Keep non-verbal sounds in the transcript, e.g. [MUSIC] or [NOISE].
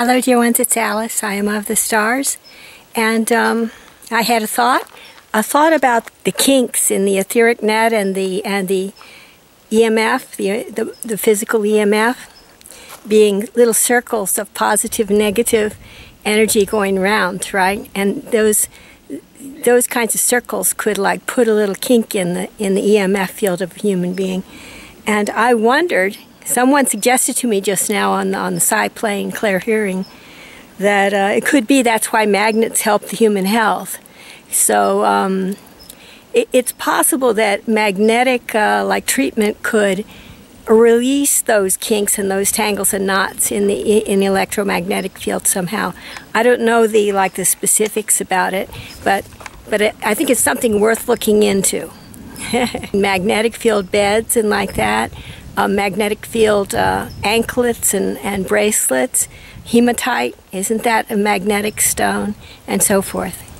Hello, dear ones. It's Alice. I am of the stars, and um, I had a thought, a thought about the kinks in the etheric net and the and the EMF, the the, the physical EMF, being little circles of positive, negative energy going round, right? And those those kinds of circles could like put a little kink in the in the EMF field of a human being. And I wondered Someone suggested to me just now on the, on the psi plane, Claire Hearing, that uh, it could be that's why magnets help the human health. So um, it, it's possible that magnetic uh, like treatment could release those kinks and those tangles and knots in the in the electromagnetic field somehow. I don't know the like the specifics about it, but but it, I think it's something worth looking into. [LAUGHS] magnetic field beds and like that uh, magnetic field uh, anklets and, and bracelets, hematite, isn't that a magnetic stone, and so forth.